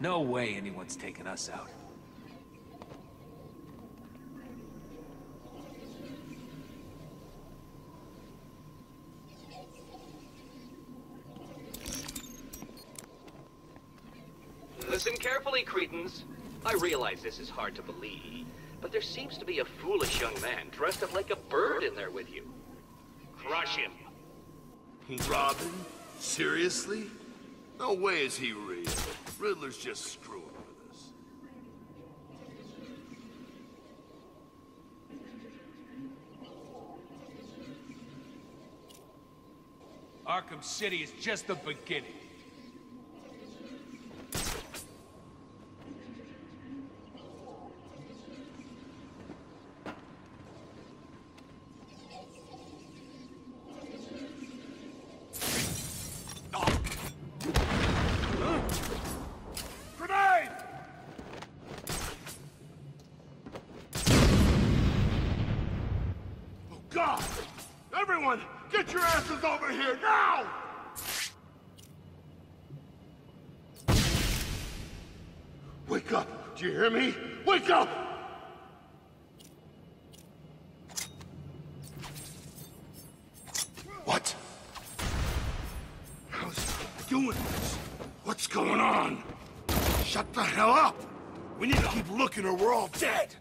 No way anyone's taking us out. Listen carefully, cretins. I realize this is hard to believe, but there seems to be a foolish young man dressed up like a bird in there with you. Crush him. Robin? Seriously? No way is he real. Riddler's just screwing with us. Arkham City is just the beginning. Grenade! Oh, God! Everyone, get your asses over here now! Wake up! Do you hear me? Wake up! What? How's doing this? What's going on? Shut the hell up! We need to keep looking or we're all dead!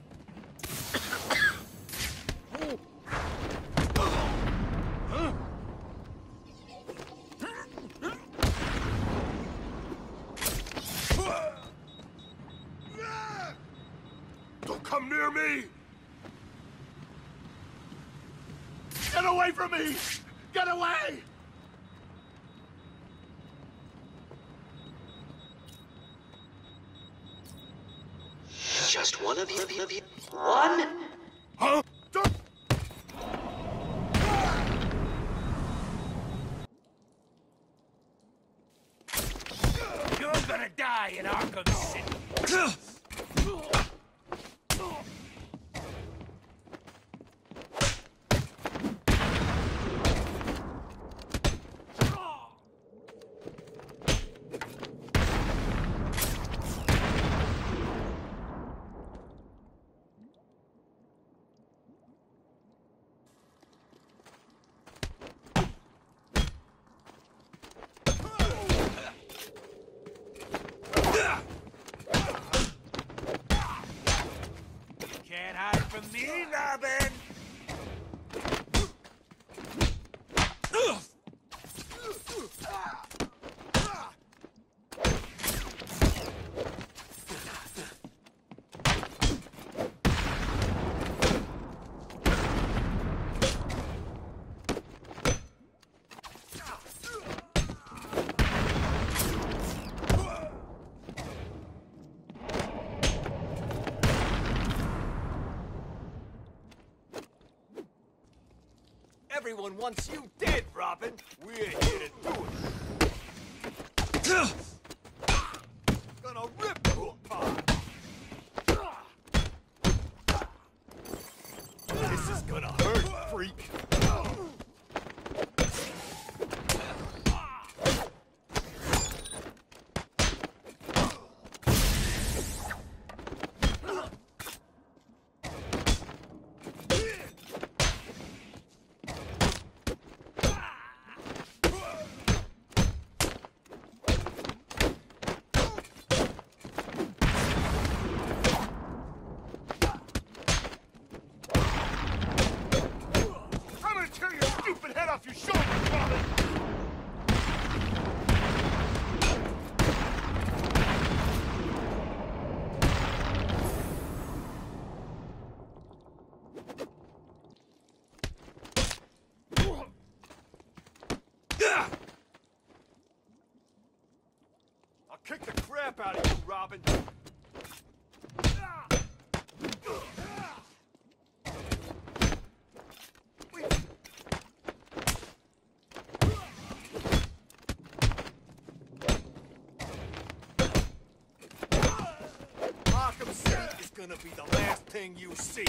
Don't come near me! Get away from me! Get away! Just one of you? Of you? One? Huh? You're gonna die in Arkham City. Can't hide from me, Robin! Everyone wants you dead, Robin. We're here to do it. Gonna rip you apart. This is gonna hurt, freak. Off your shoulders, Robin! Kick the crap out of you, Robin. Arkham City is gonna be the last thing you see.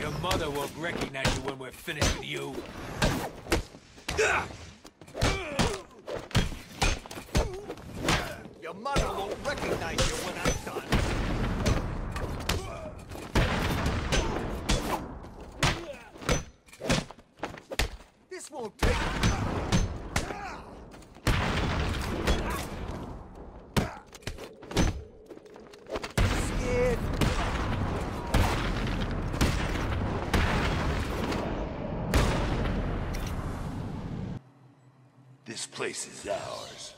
Your mother won't recognize you when we're finished with you. This won't take. This place is ours.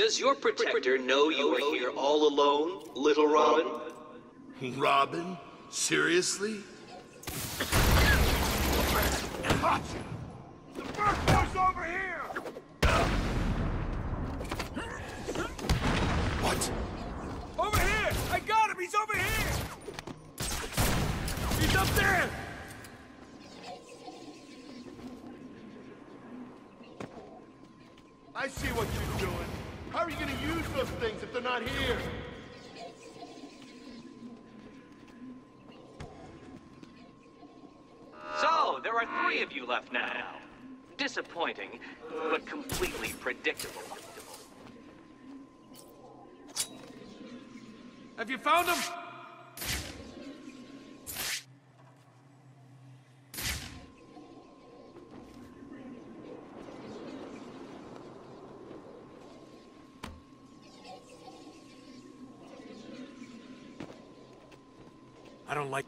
Does your protector know you are here all alone, little Robin? Robin? Seriously? The first boy's over here! What? Over here! I got him! He's over here! He's up there! I see what you're doing. How are you gonna use those things if they're not here? So, there are three of you left now. Disappointing, but completely predictable. Have you found him? I don't like...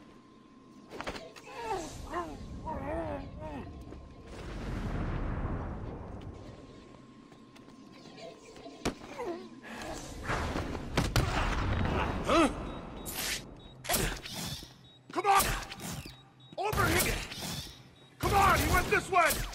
Come on! Over here! Come on, he went this way!